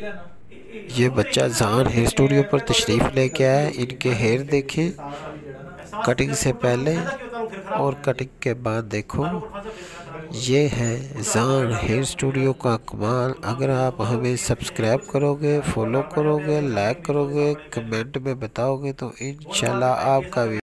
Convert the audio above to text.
ये बच्चा जहान हेयर स्टूडियो पर तशरीफ़ लेके आया, इनके हेयर देखें कटिंग से पहले और कटिंग के बाद देखो। ये है जान हेयर स्टूडियो का कमाल। अगर आप हमें सब्सक्राइब करोगे फॉलो करोगे लाइक करोगे कमेंट में बताओगे तो इन आपका